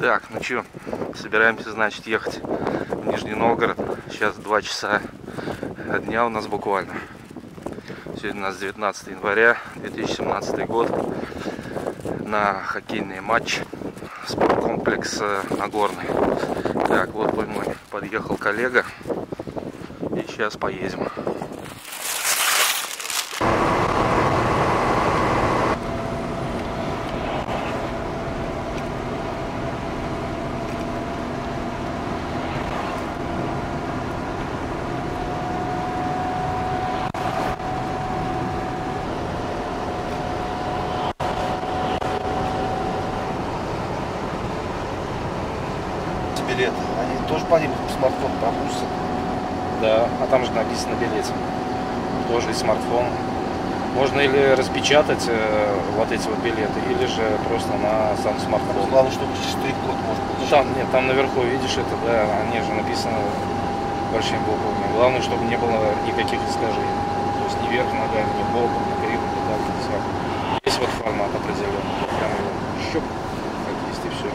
Так, ну что, собираемся, значит, ехать в Нижний Новгород. Сейчас 2 часа дня у нас буквально. Сегодня у нас 19 января 2017 год. На хоккейный матч спорткомплекс э, Нагорный. Так, вот мой, подъехал коллега. И сейчас поедем. билеты. Они тоже по ним смартфон пропустят. Да, а там же написано билете. Тоже и смартфон. Можно или распечатать э, вот эти вот билеты, или же просто на сам смартфон. Главное, чтобы штрих-код может Ну, там, нет, там наверху, видишь, это, да, они же написано большими буквами. Главное, чтобы не было никаких искажений. То есть ни вверх ногами, ни боком, ни криво, ни так, ни. Есть вот формат определенный. Прямо его щуп, как есть, и все.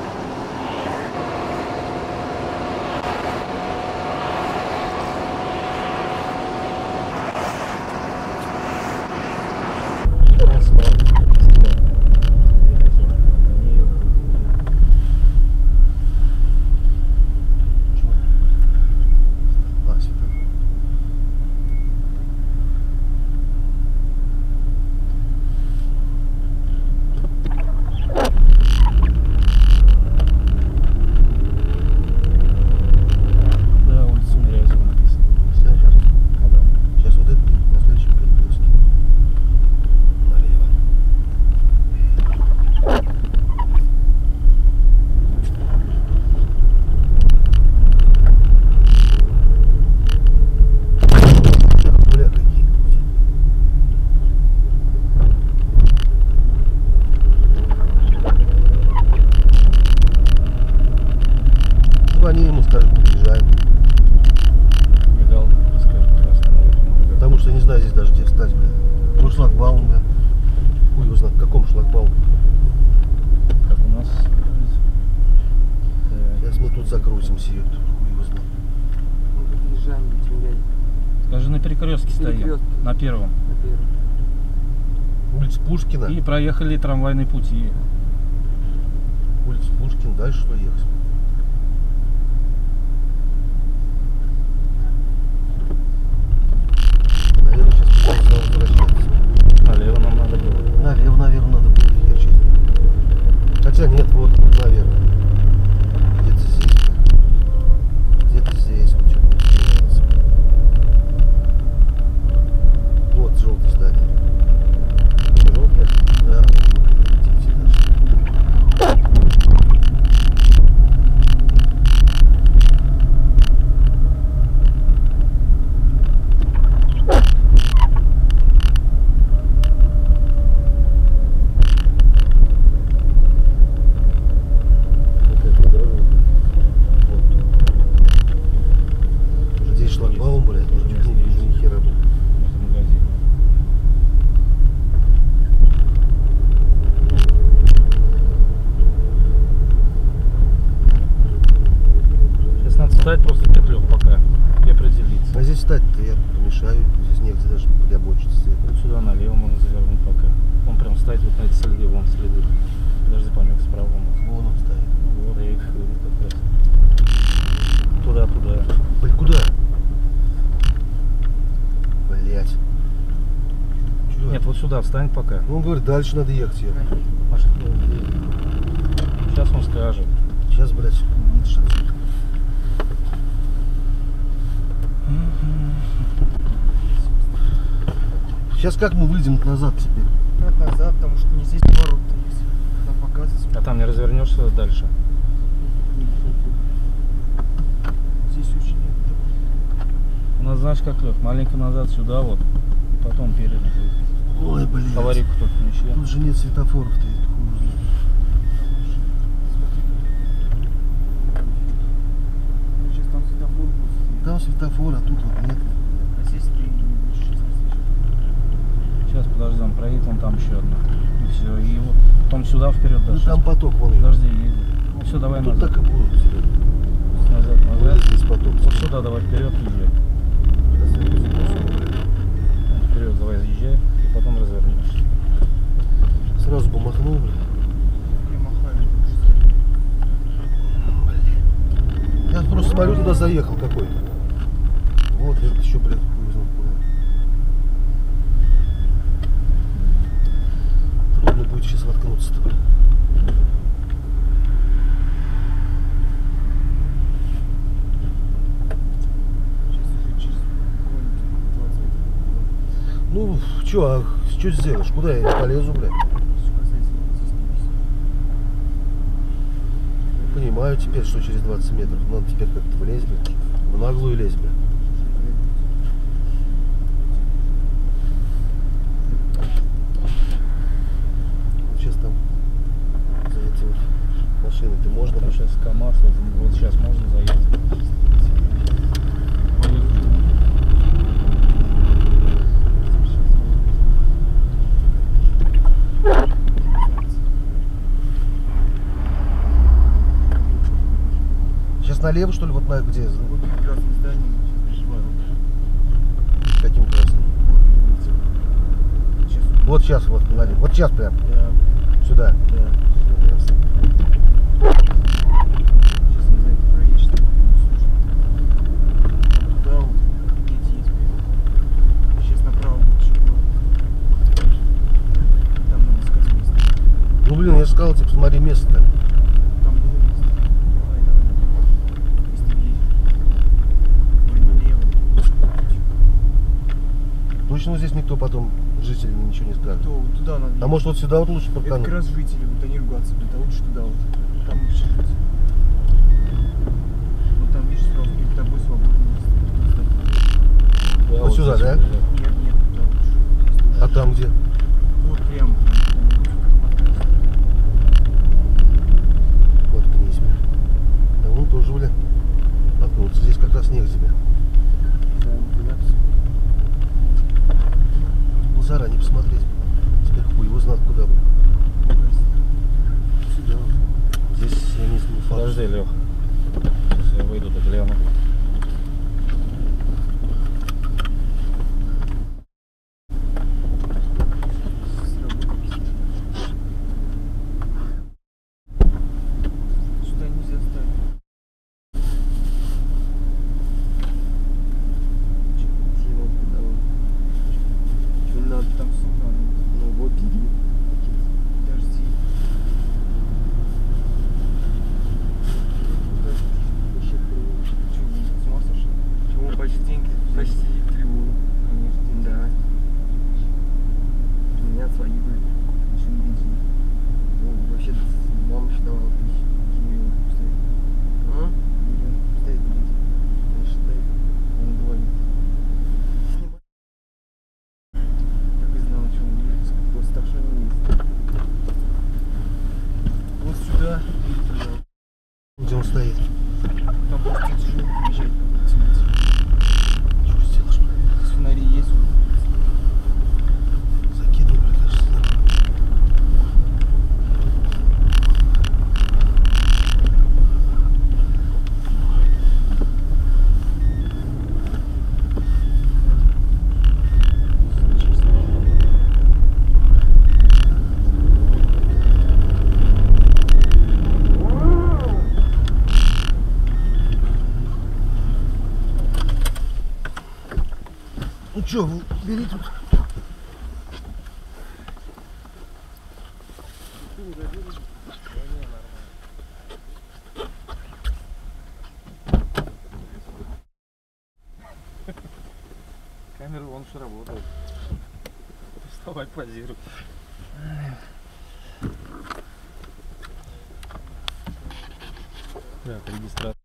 А, сюда. Да, улица Мирязева написано. Сейчас, сейчас вот это будет на следующем перекрестке. Налево. Бля, какие Звони ему, скажи, приезжаем. Мигалка, скажем, красная наверху. Потому что не знаю здесь даже где встать, бля. Ну шлагбаум, бля. Хуй его знает, в каком шлагбауме. Как у нас. Так. Сейчас мы ёпта, хуй его знает. Мы подъезжаем на Тюмень, Скажи, на перекрестке стоим. На первом. на первом. Улица Пушкина. И проехали трамвайные пути. Улица Пушкина, дальше что ехать? Наверное, сейчас придется возвращаться. Налево нам надо было. Налево, наверное, надо будет я честно. Хотя нет, вот, вот, наверное. Где-то здесь. Где-то здесь. вот что-то начинается. Вот желтое здание. Желтое? Да. Идите дальше. Какая-то дорога. Уже здесь шлагбаум, блядь, уже чуть не вижу ни хера, блядь. Может, магазин. Сейчас надо стать просто петлю пока и определиться. А здесь встать-то я помешаю, здесь негде даже подябочиться. Вот сюда налево можно завернуть пока. Он прям ставит вот на эти следы, вон следы. Подожди, помех справа. Вон он стоит. Вот я их веду как раз. Туда, туда. Блин, куда? Блять. Нет, вот сюда встань пока. Ну, он говорит, дальше надо ехать. Я. Маша, Сейчас он скажет. Сейчас, блядь, Сейчас как мы выйдем назад теперь? Так назад, потому что не здесь ворот-то есть. Надо показывать. А там не развернешься дальше. Здесь очень нет. У нас знаешь как, Лех, маленько назад сюда вот, и потом перед. Ой, блядь. Аварийку тут включи. Тут же нет светофоров-то, это хуй его знает. Сейчас там светофор будет. Там светофор, а тут вот нет. А здесь три не будет 16 Сейчас, подожди, там проедет, вон там еще одна. И все, и вот сюда вперед Ну дальше. там поток вон. Подожди. Ну все, давай Тут назад. так и будут. Серега. Назад, Вот назад. здесь потом. Вот сюда давай вперед езжай. Вперед давай заезжай и потом развернешься. Сразу помахнул, блин. Я просто смотрю, туда заехал какой-то. Вот, это еще, блядь, хуй знает куда. Трудно будет сейчас воткнуться-то. Сейчас уже через буквально 20 метров. Что, а что сделаешь? Куда я полезу, блядь? Понимаю теперь, что через 20 метров. Надо теперь как-то влезть, блядь. В наглую лезть, блядь. Вот сейчас там за эти вот машины ты можно, Там сейчас КамАЗ, вот, вот сейчас можно заехать. Налево, что ли, вот на где? Вот красным зданием сейчас прижимаю. Каким красным? Вот. Сейчас. Вот сейчас, вот налево. Вот сейчас прям. Да, Сюда. да. Всё, ясно. Сейчас не знаю, как проедешь. там слушай. Туда вот идти есть прям. Сейчас направо будет шикарно. Там надо искать место. Ну блин, я же сказал, типа, смотри место. Там было место. Давай, давай, направо. Если ты едешь. Ой, налево. Точно здесь никто потом жители ничего не скажет. То вот туда надо. А может вот сюда вот лучше Это паркануть? как раз жители, вот они ругаться будут, а лучше туда вот. Там лучше жить. Вот там, видишь, сразу перед тобой свободное место. Вот сюда, здесь да? вот, Нет, нет, туда лучше. А там где? Вот прямо, прямо куда-нибудь. Воткнись, бля. Да вон тоже, бля. Воткнуться. Здесь как раз негде, бля. За манипуляцию. Ну заранее посмотреть. бля. Теперь хуй его знает куда, бля. Сюда. Здесь я не знаю. факт. Подожди, Лех. Сейчас я выйду, так гляну. Сюда нельзя ставить. Его подавал. Что надо? Там сука. Ну вот иди. Подожди. Вообще круто. Че, вы с ума сошли? Чего почти, деньги почти трибуну. Конечно, Да. У меня свои были. Еще на бензине. Ну, вообще, мама еще давала тысячу. Миллион стоит. А? Миллион стоит на бензине. Конечно, дай. Он говорит. Так и знал, что он едет. Вот старший министр. Вот сюда и туда. Где он стоит? Там просто тяжело? Здесь фонари есть. Вы бери тут. Камера вон что работает. Вставай, позируй. Так, регистрация.